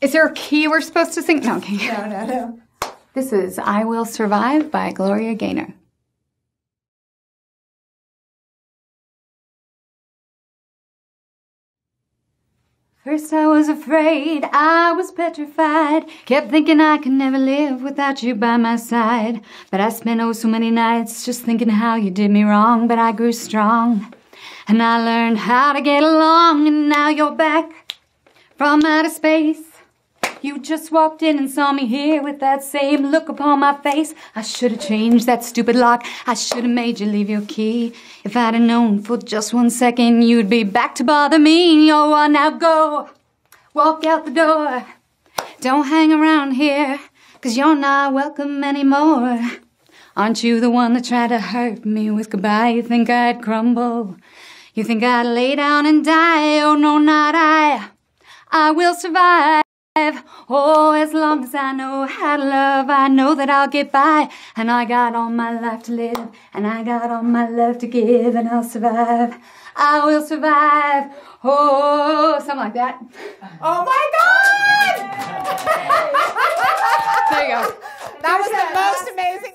Is there a key we're supposed to sing? No, okay. No, no, no. This is I Will Survive by Gloria Gaynor. First I was afraid, I was petrified. Kept thinking I could never live without you by my side. But I spent oh so many nights just thinking how you did me wrong. But I grew strong, and I learned how to get along. And now you're back from outer space. You just walked in and saw me here with that same look upon my face. I should have changed that stupid lock. I should have made you leave your key. If I'd have known for just one second you'd be back to bother me. Oh, now go. Walk out the door. Don't hang around here, cause you're not welcome anymore. Aren't you the one that tried to hurt me with goodbye? You think I'd crumble? You think I'd lay down and die? Oh, no, not I. I will survive. Oh, as long as I know how to love, I know that I'll get by. And I got all my life to live, and I got all my love to give, and I'll survive. I will survive. Oh, something like that. Oh my God! There you go. That was the most amazing